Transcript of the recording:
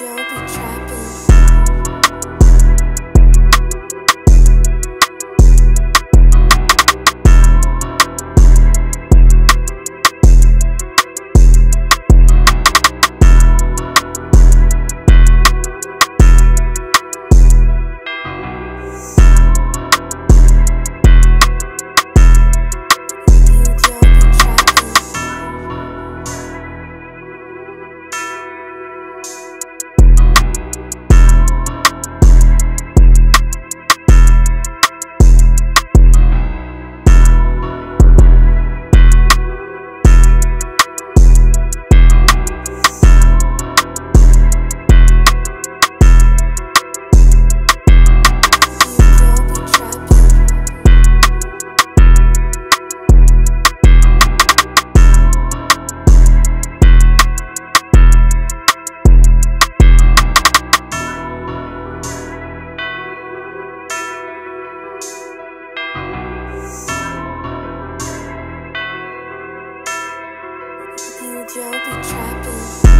you'll be trying. Joe be trapping.